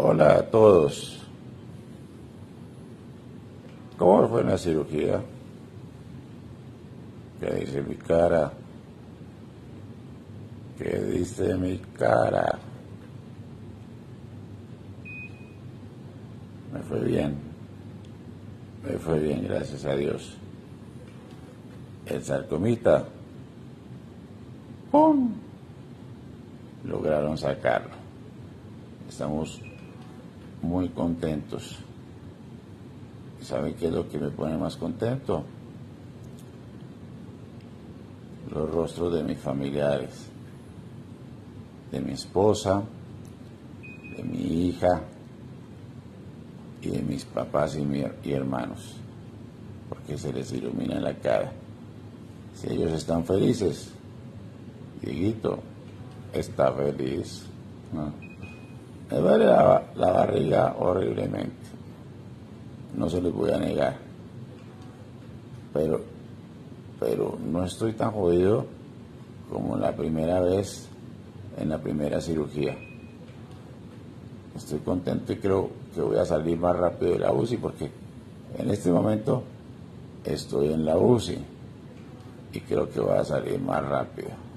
Hola a todos. ¿Cómo fue la cirugía? ¿Qué dice mi cara? ¿Qué dice mi cara? Me fue bien. Me fue bien, gracias a Dios. El sarcomita. ¡Pum! Lograron sacarlo. Estamos muy contentos. ¿Saben qué es lo que me pone más contento? Los rostros de mis familiares, de mi esposa, de mi hija y de mis papás y, mi, y hermanos, porque se les ilumina la cara. Si ellos están felices, Dieguito está feliz. Me duele la, la barriga horriblemente, no se les voy a negar, pero, pero no estoy tan jodido como la primera vez en la primera cirugía. Estoy contento y creo que voy a salir más rápido de la UCI porque en este momento estoy en la UCI y creo que voy a salir más rápido.